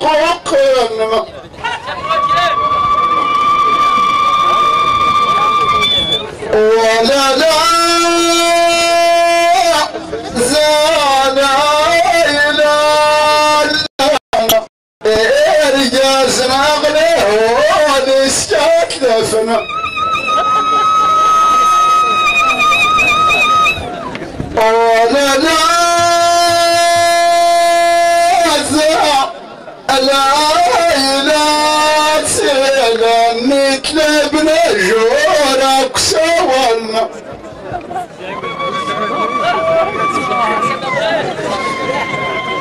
حقوق ولا لا زال إلى رجاز نغله ونسكت دفنه سوالنا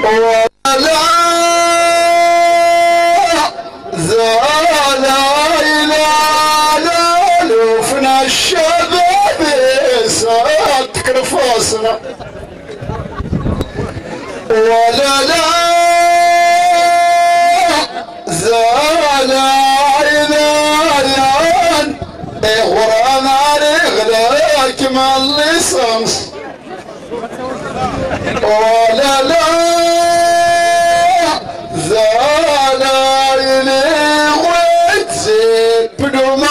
ولا زال إلى لفنا الشباب ساتك رفاسنا ولا لا زال اللصمص ولا لا زال إلي وتزيد بدما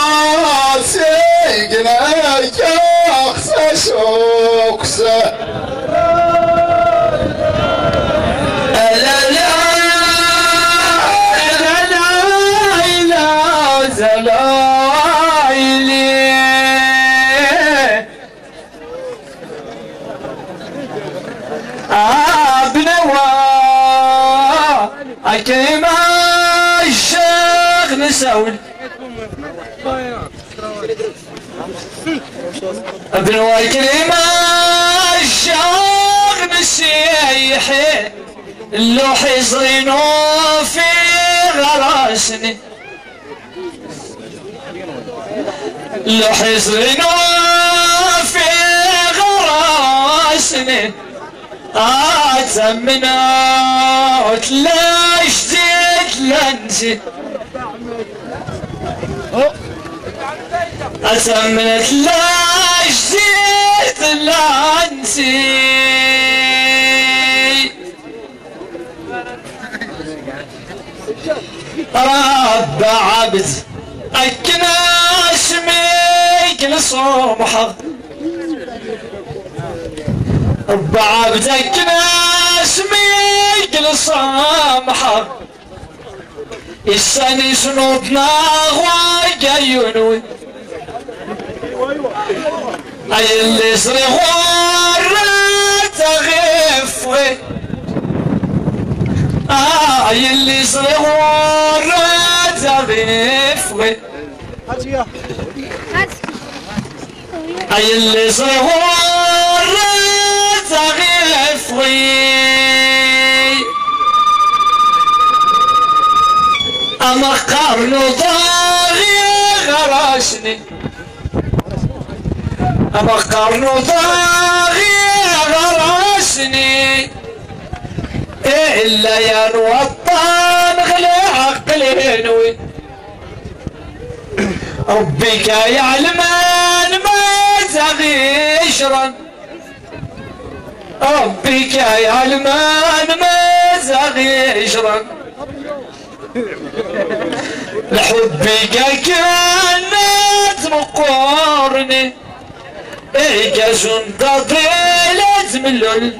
سيقنا يخسى شوكسه لا اكيم الشيخ نسول ابنوا اكيم الشيخ نسيحي اللوح يصينو في غراسني اللوح يصينو في غراسني اتمنى وتلاش زيت لنسي اتمنى تلاش زيت لنسي رب عبد أكنا اسميك لصومحة رب عبد أكنا اسميك لصومحة السني سنوبنا غواجا ينوي أي اللي صغار تغفوي. آي اللي صغار تغفوي. أي اللي صغار تغفوي أما قرن ضاغي غراشني. أما قرن ضاغي غراشني. إلا يا الوطن غلي عقلي نوي. ربك يعلم ما تغي شرا ربك يعلم ما تغي شرا لحبك كانت مقارنة إيجازون تطيلت من اللول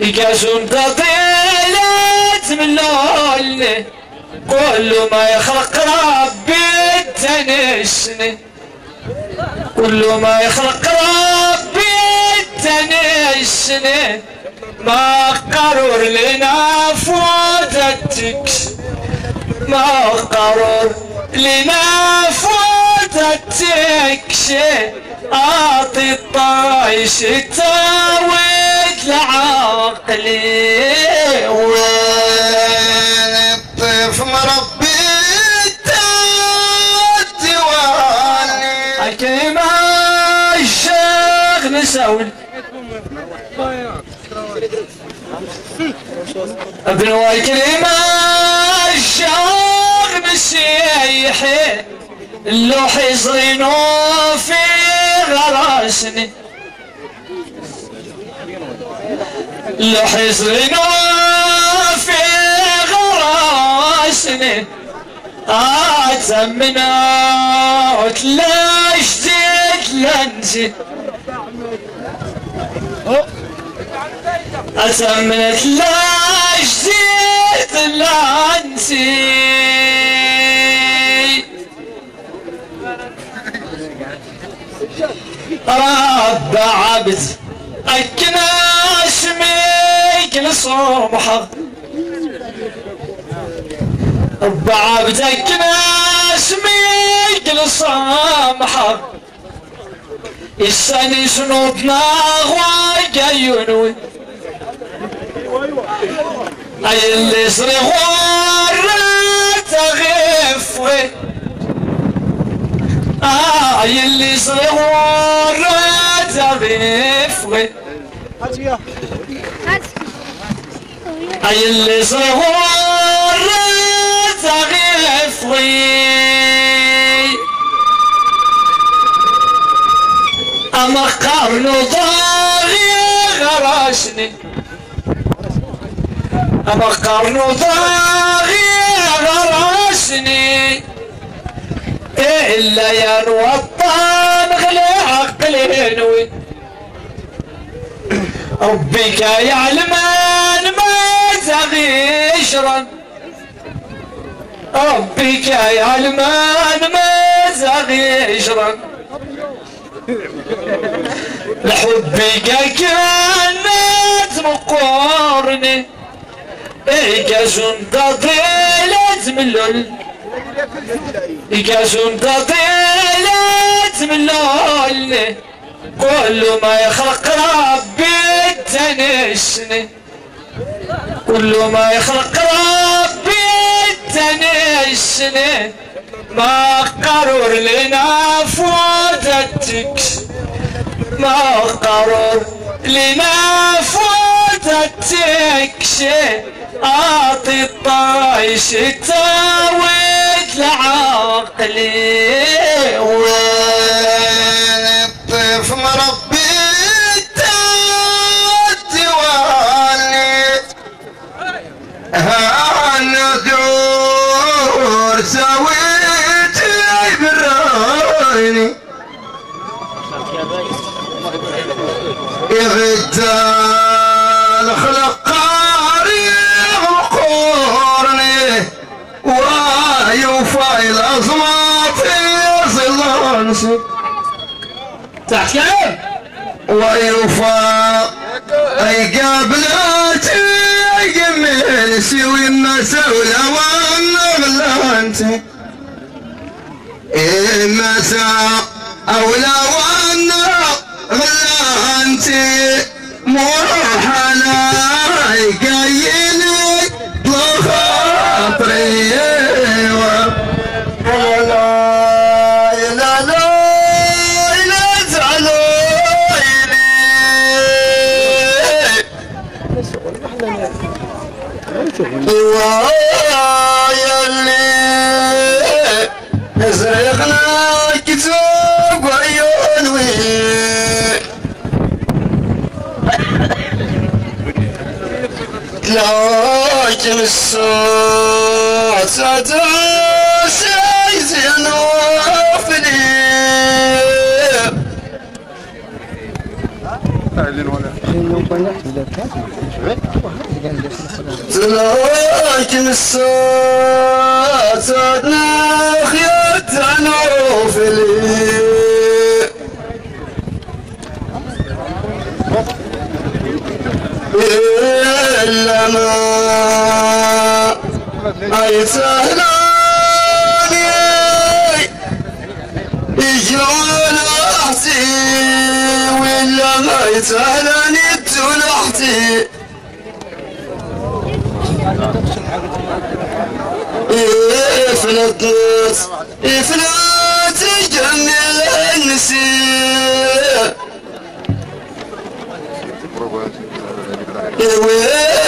إيجازون تطيلت من اللول كل ما يخلق ربي تنسني كل ما يخلق ربي تنسني ما قرر لنا فوتتك. ما قرر لنا فوتتك. أعطي الطايش التاويت لعقلي. وين الطيف مربي؟ نسول ابن وكريم الشيخ مسيحي اللوح يصينو في غراسني اللوح يصينو في غراسني اتمنى وتلاش زيت لنزي اتمنى تلاش زيت لنزي رب عبد اكناس ميك لصبحه رب عبد اكناس ميك لصبحه السني سنوبنا غواجا ينوي اي اللي صريخ ورات غفوي اي اللي صريخ ورات غفوي اي اللي صريخ ورات أما قرن ضاغي غراشني. أما قرن ضاغي غراشني. إلا يا الوطن غلي عقلي نوي ربك يعلم ما تغي شرا ربك يعلم ان ما تغي شرا لحبك كانت مقارنة إيجازون تضيلت من لول. إيجازون تضيلت من لول. كل ما يخلق ربي تنسني كل ما يخلق ربي تنسني ما قرر لنا فوتتك. ما قرر لنا فوتتك. أعطي الطايش التاويت لعقلي وين يغدال خلق قاري وقورني ويوفى الأصوات يصلانسي تحت كلام ويوفى اي قابلاتي أي قمل سوي ما سولا والنغلانتي إما سا أولى والنغلانتي مرحلة قايلي تلاك مسات ناخيت عنوف لي. إلا ما أيسهلاني يجرون أحسي ولا ما يسهلاني شغل وحدي افلت إيه، ناس افلت إيه، جميل النسيء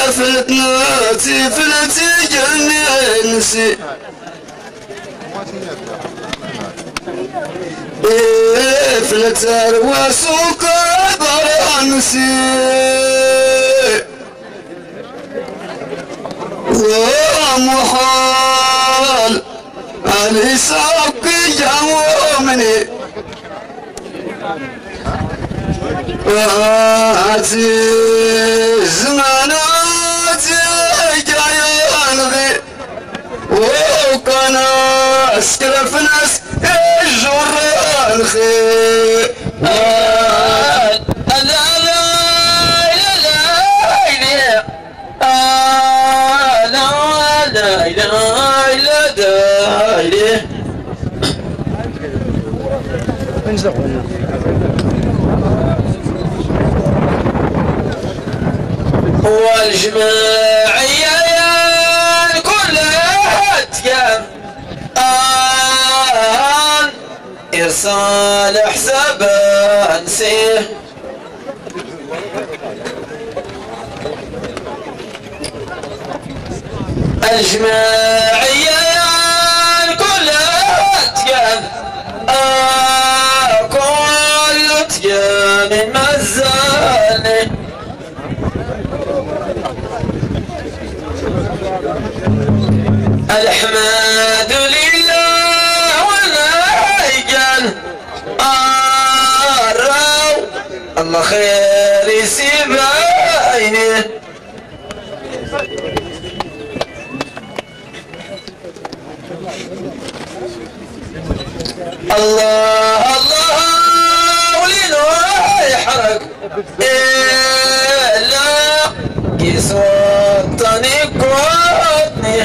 افلت إيه، ناس افلت جميل فلتر وسكر برانسي. ومحال علي سابقي يومني وعزيز منو ناس كلف ناس الجر الخير. والجماعية كلها تقام الآن إرسال حساب أنسيه الجماعية الكل أتقل أكل أتقل ما الحمد لله الله خير يسيب عيني. الله الله ولينو يحرق. إلا يسوطني قوتني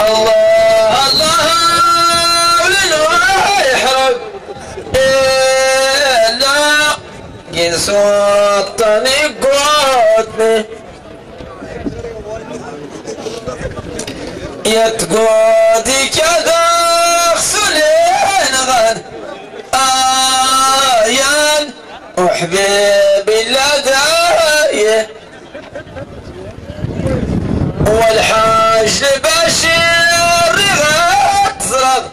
الله الله يسوطني قوتني. يتقودي كذا خسلين غد آيان. وحبيبي لدايه والحاج بشير رغت زرق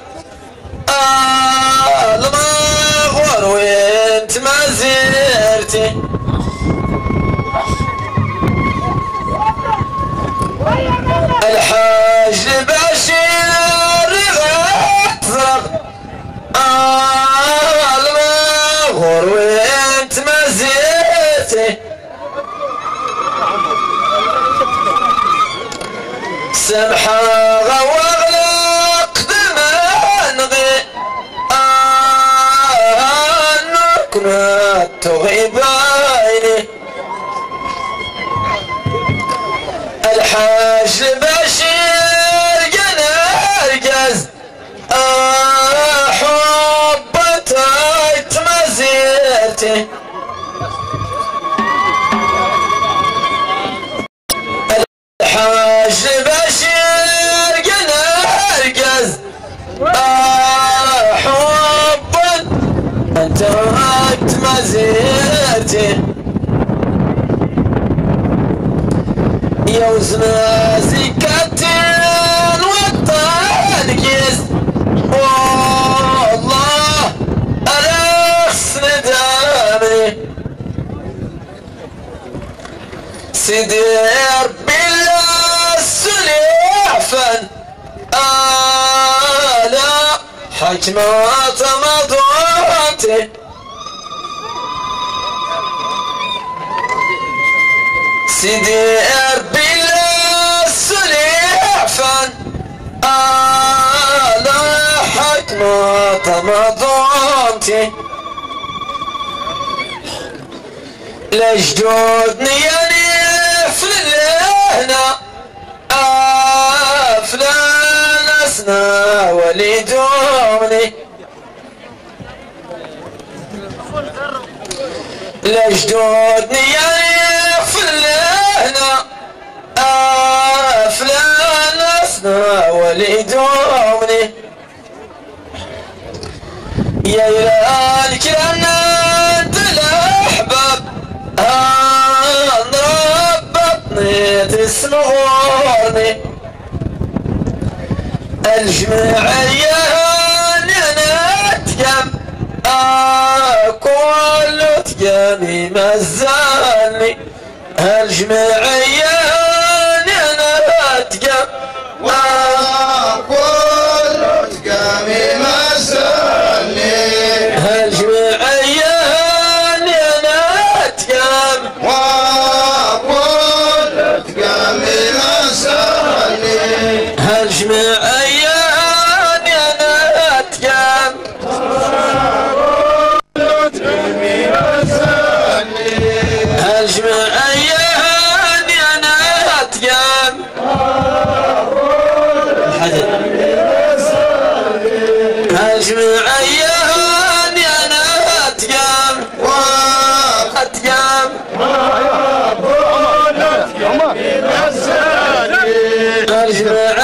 آه ما زرتي الحاج بشير سدير بالله سليفا آلا حكمة مضوعته سدير عفن ألاحت ما تمضمتي لجدودني يلف للهنا أفلان أسنا ولدوني. لجدودني يلف أسنا ولدوني يا إلهك أنت الأحباب أن ربطني تسمعوني الجمعية نتكم كل تقامي مزالني الجمعية نتكم وكل الجمعية نتكم نتكم الجمعية نتكم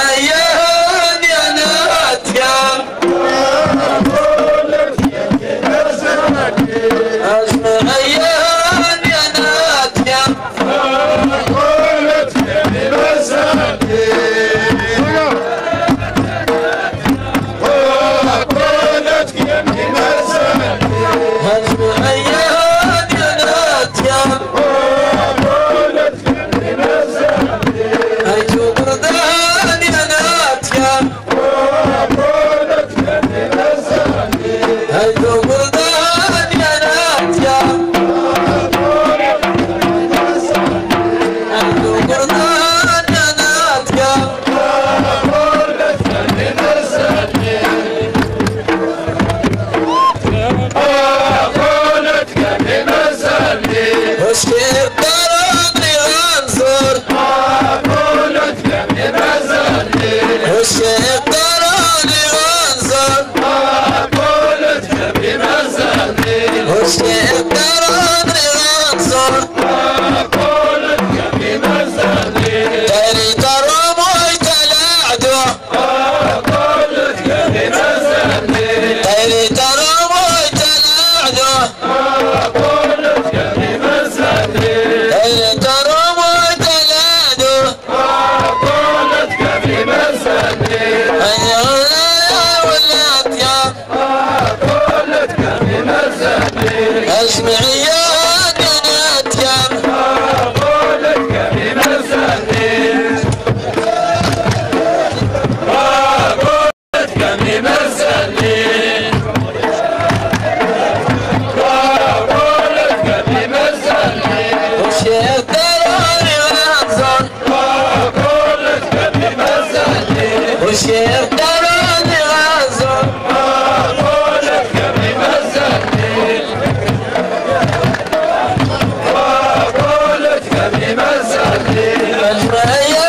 أجمعية نات يا وشيخ دراني غنصر وشيخ Padmaya